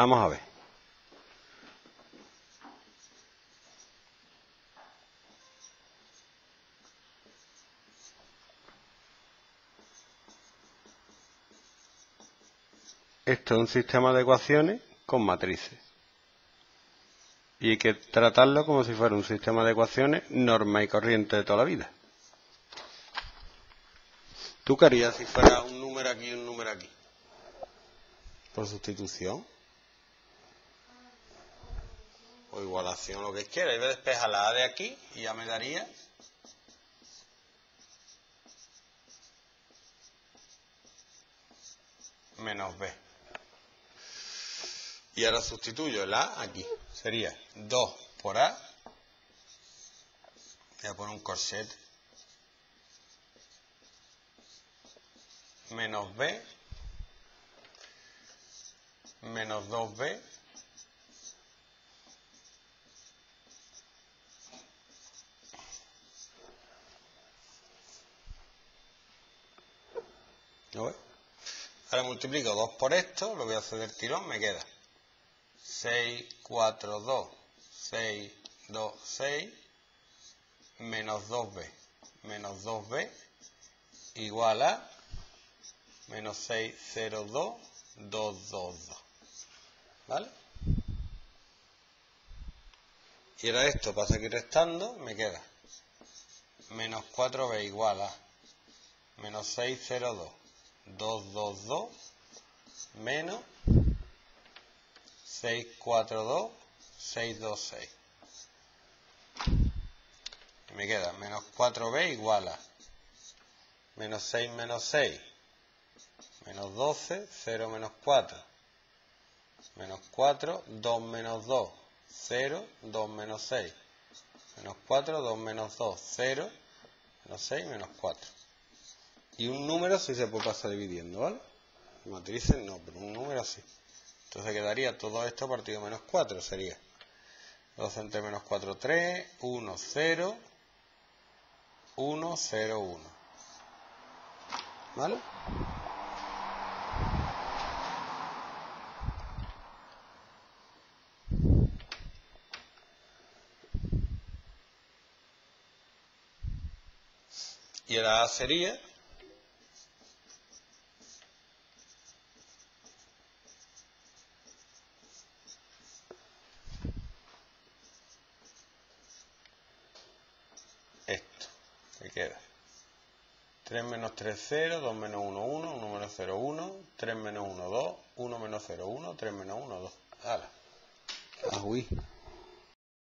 Vamos a ver. Esto es un sistema de ecuaciones con matrices. Y hay que tratarlo como si fuera un sistema de ecuaciones normal y corriente de toda la vida. ¿Tú qué harías si fuera un número aquí y un número aquí? Por sustitución. O igualación, lo que quiera. Y voy a despejar la A de aquí y ya me daría menos B. Y ahora sustituyo el A aquí. Sería 2 por A. Voy a poner un corset. Menos B. Menos 2B. ¿Lo ves? Ahora multiplico 2 por esto, lo voy a hacer del tirón, me queda 6, 4, 2, 6, 2, 6, menos 2b, menos 2b, igual a menos 6, 0, 2, 2, 2, 2. ¿Vale? Y ahora esto para seguir restando, me queda menos 4b igual a menos 6, 0, 2. 2, 2, 2, menos 6, 4, 2, 6, 2, 6. Y me queda menos 4b igual a menos 6 menos 6, menos 12, 0 menos 4, menos 4, 2 menos 2, 0, 2 menos 6, menos 4, 2 menos 2, 0, menos 6, menos 4. Y un número sí se puede pasar dividiendo, ¿vale? Matrices no, pero un número sí. Entonces quedaría todo esto partido menos 4, sería 2 entre menos 4, 3, 1, 0, 1, 0, 1. ¿Vale? Y el A sería esto, que queda 3 menos 3, 0, 2 menos 1, 1, 1 menos 0, 1, 3 menos 1, 2, 1 menos 0, 1, 3 menos 1, 2. ¡Hala! ¡Ah, uy!